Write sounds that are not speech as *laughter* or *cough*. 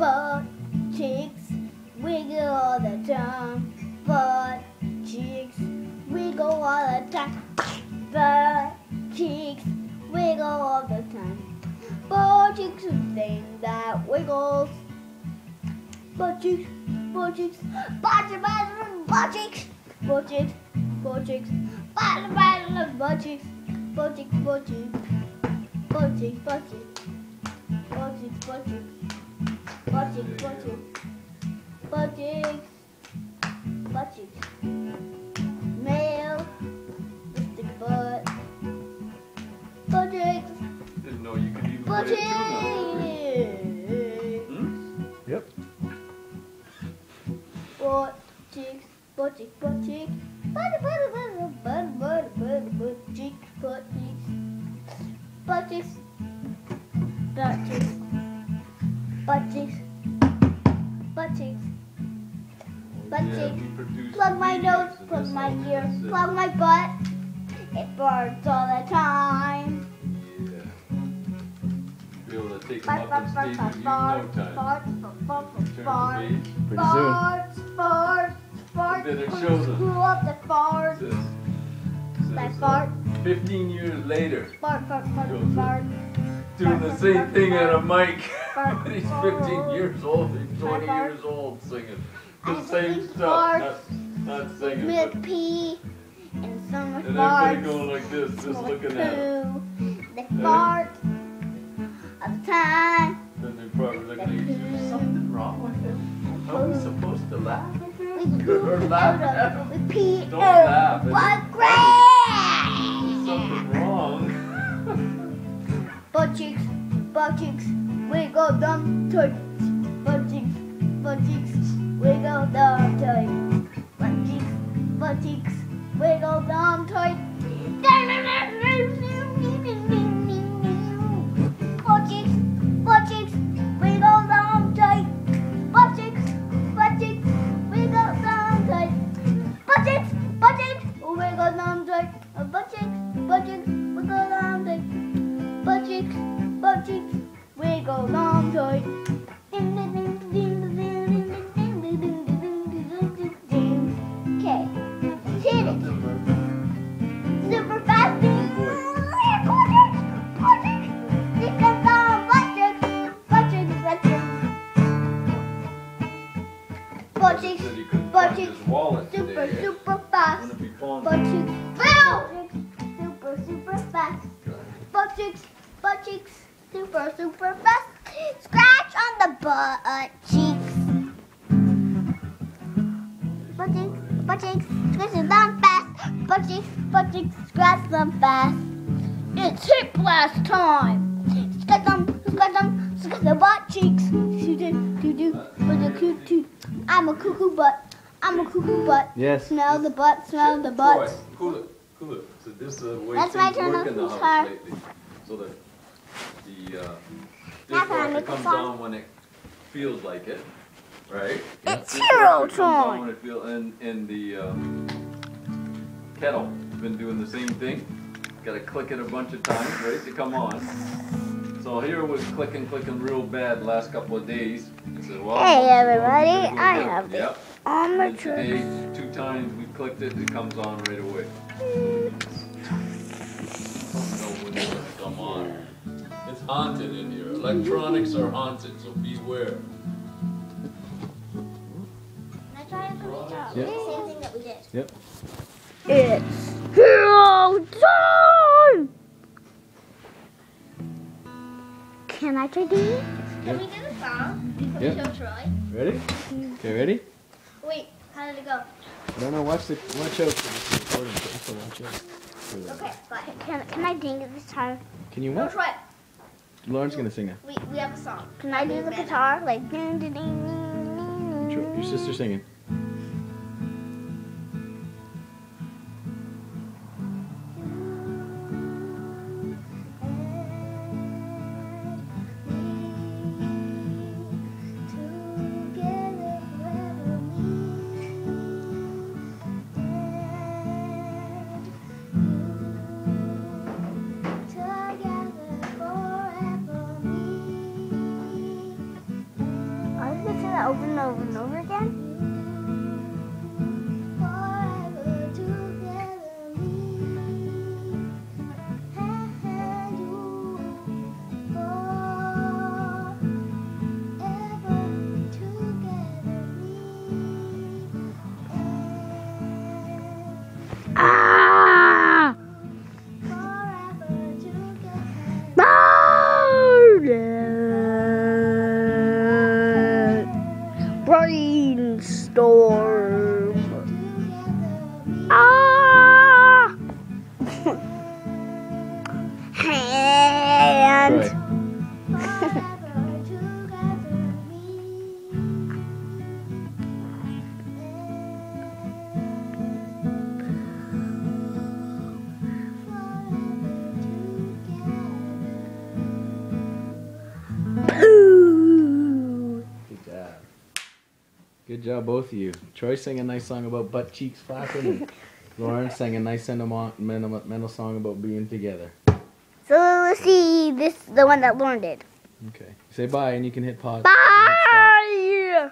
butt cheeks wiggle all the time. Butt cheeks wiggle all the time. Butt cheeks wiggle all the time. Butt cheeks the thing that wiggles. Butt cheeks, butt cheeks, butt cheeks, butt cheeks, butt cheeks, butt cheeks, butt cheeks, butt cheeks, butt cheeks, butt cheeks, butt cheeks, butt cheeks, butt cheeks, butt cheeks. Butt cheeks, butt cheeks, butt cheeks, butt cheeks. Male, lipstick butt, butt cheeks, Didn't know you could even butt put it through now. cheeks, Hmm? Yep. butt cheeks, butt cheeks, butt cheeks, butt butt butt butt butt butt butt cheeks, butt cheeks, buttocks, buttocks, buttocks. Yeah, plug my nose, plug my ear, plug my butt. It burns all the time. Yeah. Be able to take them up and stage in no time. Turn the page. Pretty soon. Fart, fart, screw up the fart. This, this, my fart. Uh, 15 years later. Fart, fart, fart, fart. Doing the same thing on a mic. Fart, When he's fart. 15 uh, years old, he's 20 Fart. years old singing. The same he stuff, not, farts. not singing. With But, pee and some and farts. everybody going like this, just smell like looking at him. poo. They fart all the time. Then they're probably looking at you. Is something wrong with him? Are we supposed to laugh at We *laughs* him? poo Or laugh at out him? of, we pee Don't out laugh, of it my is grave. Something wrong. Butt cheeks, butt cheeks, we go down to Bajix, Bajix, we go down. a long joy. Okay. Hit it. Super fast. Butchicks, butchicks, super, super fast. Butt cheeks, Super, super fast. Butchicks, butchicks, super, super fast. Scratch on the butt uh, cheeks. Butt cheeks, butt cheeks, scratch them fast. Butt cheeks, butt cheeks, scratch them fast. It's hip blast time. Scratch them, scratch them, scratch the butt cheeks. Do do do do, with a cuckoo. I'm a cuckoo butt. I'm a cuckoo butt. Yes. Smell the butt, smell the butt. Troy, cool it, cool it. So this is the way That's my turn work to in the whose house car? lately. So that the uh, Now can I dishwasher comes on when it feels like it, right? It's hero comes on time. when it feel, and, and the um, kettle been doing the same thing. Got to click it a bunch of times, right, to come on. So here was clicking, clicking real bad the last couple of days. I said, well, Hey, everybody, I have the Yep. armor And today, two times we clicked it, it comes on right away. Haunted in here. Electronics are haunted, so beware. Yep. Same thing that we did. Yep. It's hero time! Can I try doing it? Can we do the song? Can Yep. we show Troy? Ready? Hmm. Okay, ready? Wait, how did it go? I don't know. Watch the watch out for this recording. Watch out. for that. Okay, fine. Can, can I ding it this time? Can you No, what? Troy, Lauren's gonna sing now. we, we have a song. Can I do the guitar? Like ding ding ding ding ding. Your sister singing. over and over. 中午 Good job, both of you. Troy sang a nice song about butt cheeks flapping, and *laughs* Lauren sang a nice sentimental song about being together. So let's see this the one that Lauren did. Okay. Say bye, and you can hit pause. Bye.